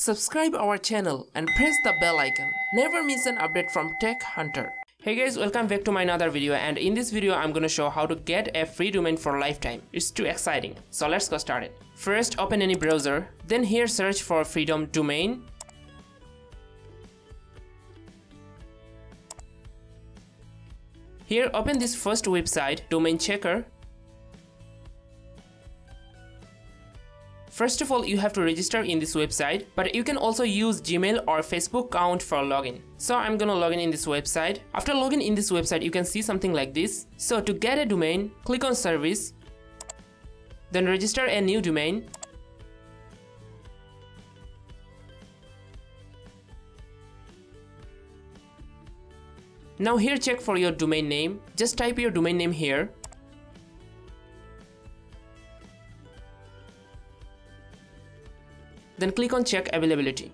Subscribe our channel and press the bell icon. Never miss an update from Tech Hunter. Hey guys, welcome back to my another video and in this video I'm gonna show how to get a free domain for lifetime. It's too exciting. So let's go started. First open any browser, then here search for Freenom domain. Here open this first website, domain checker First of all, you have to register in this website, but you can also use Gmail or Facebook account for login. So I'm gonna login in this website. After login in this website, you can see something like this. So to get a domain, click on service, then register a new domain. Now here check for your domain name. Just type your domain name here. Then click on check availability.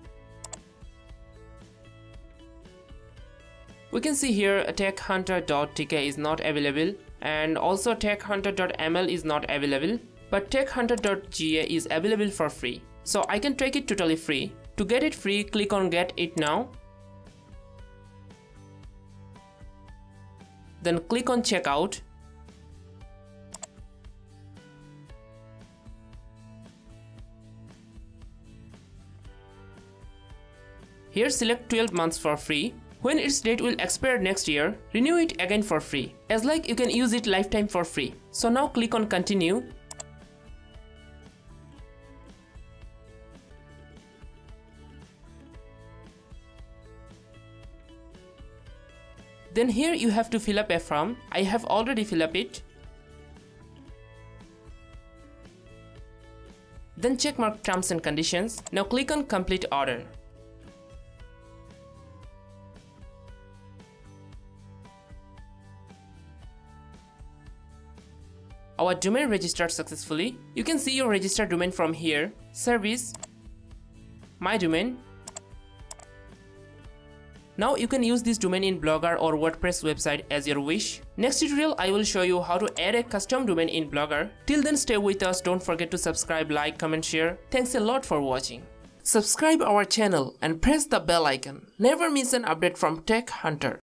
We can see here techhunter.tk is not available and also techhunter.ml is not available but techhunter.ga is available for free. So I can take it totally free. To get it free, click on get it now. Then click on checkout Here select 12 months for free. When its date will expire next year, renew it again for free. As like you can use it lifetime for free. So now click on continue. Then here you have to fill up a form. I have already filled up it. Then check mark terms and conditions. Now click on complete order. Our domain registered successfully. You can see your registered domain from here. Service, my domain. Now you can use this domain in Blogger or WordPress website as your wish. Next tutorial I will show you how to add a custom domain in Blogger. Till then stay with us, don't forget to subscribe, like, comment, share. Thanks a lot for watching. Subscribe our channel and press the bell icon. Never miss an update from Tech Hunter.